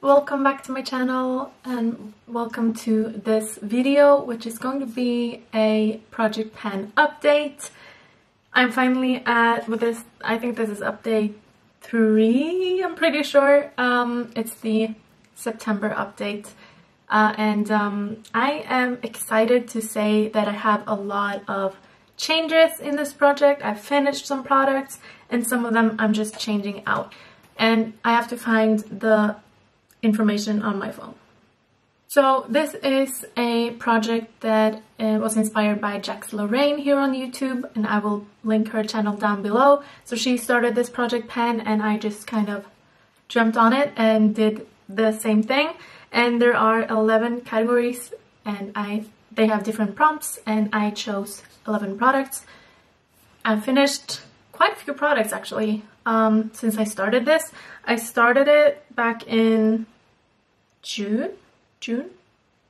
Welcome back to my channel and welcome to this video which is going to be a Project Pan update. I'm finally at, with this, I think this is update 3, I'm pretty sure. Um, it's the September update uh, and um, I am excited to say that I have a lot of changes in this project. I've finished some products and some of them I'm just changing out and I have to find the information on my phone. So this is a project that uh, was inspired by Jax Lorraine here on YouTube and I will link her channel down below. So she started this project pan and I just kind of jumped on it and did the same thing. And there are 11 categories and I they have different prompts and I chose 11 products. I've finished quite a few products actually um, since I started this. I started it back in June, June,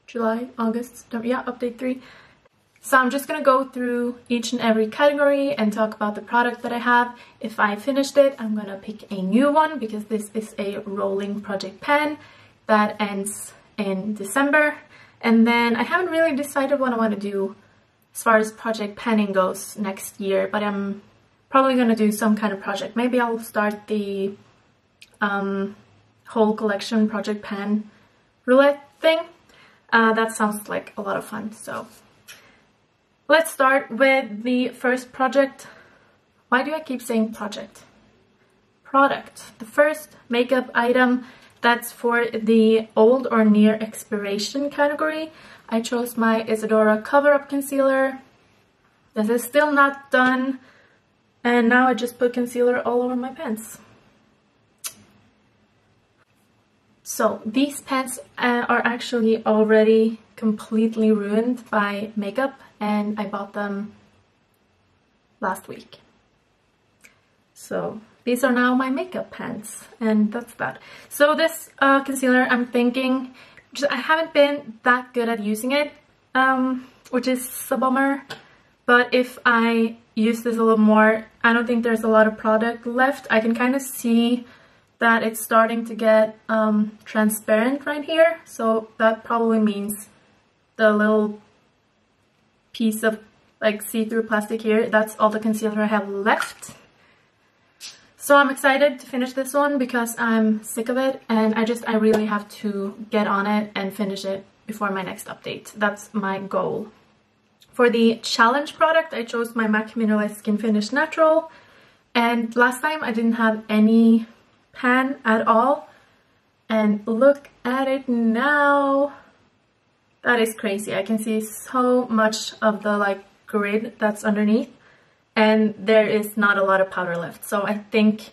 July, August, yeah, update three. So I'm just gonna go through each and every category and talk about the product that I have. If I finished it, I'm gonna pick a new one because this is a rolling project pan that ends in December. And then I haven't really decided what I want to do as far as project panning goes next year, but I'm probably going to do some kind of project. Maybe I'll start the um, whole collection project pan roulette thing. Uh, that sounds like a lot of fun. So let's start with the first project. Why do I keep saying project? Product. The first makeup item that's for the old or near expiration category. I chose my Isadora Cover Up Concealer. This is still not done. And now I just put concealer all over my pants. So these pants uh, are actually already completely ruined by makeup and I bought them last week. So these are now my makeup pants and that's that. So this uh, concealer I'm thinking, just, I haven't been that good at using it, um, which is a bummer. But if I use this a little more, I don't think there's a lot of product left. I can kind of see that it's starting to get um, transparent right here. So that probably means the little piece of like see-through plastic here, that's all the concealer I have left. So I'm excited to finish this one because I'm sick of it and I just, I really have to get on it and finish it before my next update. That's my goal. For the challenge product, I chose my MAC Mineralized Skin Finish Natural. And last time I didn't have any pan at all. And look at it now. That is crazy. I can see so much of the like grid that's underneath and there is not a lot of powder left. So I think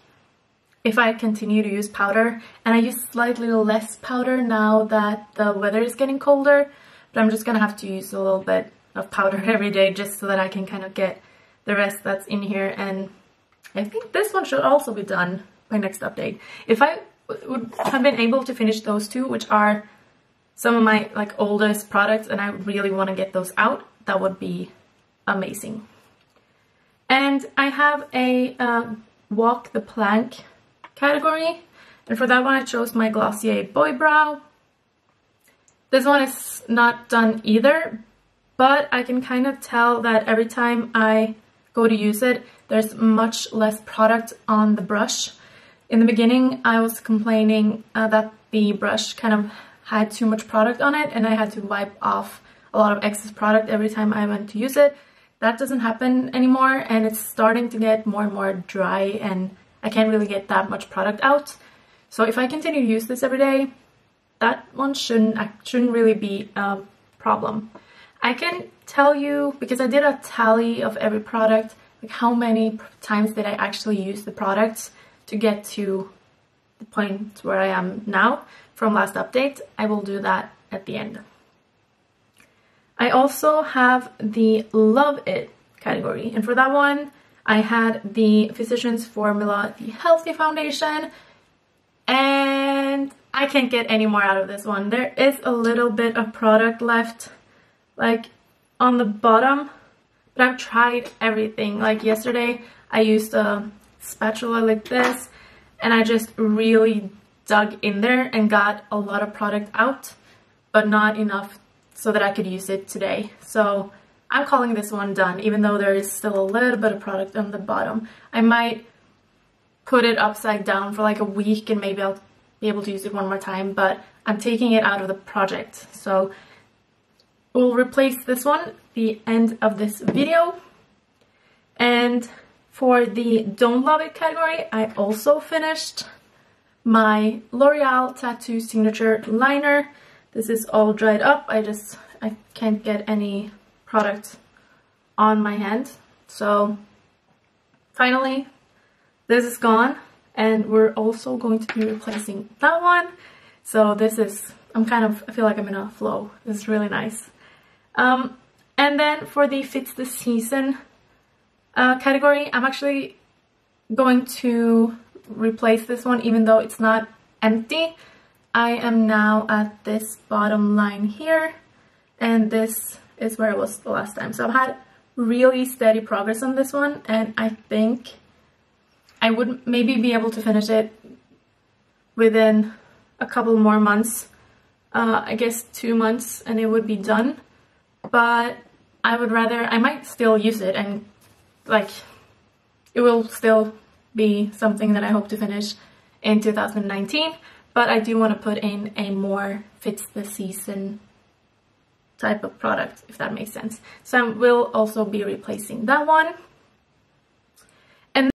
if I continue to use powder, and I use slightly less powder now that the weather is getting colder, but I'm just gonna have to use a little bit of powder every day just so that I can kind of get the rest that's in here. And I think this one should also be done my next update. If I would have been able to finish those two, which are some of my like oldest products and I really want to get those out, that would be amazing. And I have a uh, Walk the Plank category. And for that one, I chose my Glossier Boy Brow. This one is not done either, but I can kind of tell that every time I go to use it, there's much less product on the brush. In the beginning, I was complaining uh, that the brush kind of had too much product on it and I had to wipe off a lot of excess product every time I went to use it. That doesn't happen anymore and it's starting to get more and more dry and I can't really get that much product out. So if I continue to use this every day, that one shouldn't, shouldn't really be a problem. I can tell you, because I did a tally of every product, like how many times did I actually use the products to get to the point where I am now from last update. I will do that at the end. I also have the Love It category. And for that one, I had the Physicians Formula The Healthy Foundation. And I can't get any more out of this one. There is a little bit of product left, like on the bottom. But I've tried everything. Like yesterday, I used a spatula like this and I just really dug in there and got a lot of product out, but not enough so that I could use it today. So I'm calling this one done, even though there is still a little bit of product on the bottom. I might put it upside down for like a week and maybe I'll be able to use it one more time, but I'm taking it out of the project. So we'll replace this one the end of this video. And for the Don't Love It category, I also finished my L'Oreal Tattoo Signature Liner. This is all dried up. I just, I can't get any product on my hand. So finally, this is gone. And we're also going to be replacing that one. So this is, I'm kind of, I feel like I'm in a flow. Is really nice. Um, and then for the Fits the Season uh, category, I'm actually going to replace this one even though it's not empty. I am now at this bottom line here and this is where it was the last time. So I've had really steady progress on this one and I think I would maybe be able to finish it within a couple more months. Uh, I guess two months and it would be done. But I would rather, I might still use it and like it will still be something that I hope to finish in 2019 but I do want to put in a more fits the season type of product if that makes sense. So I will also be replacing that one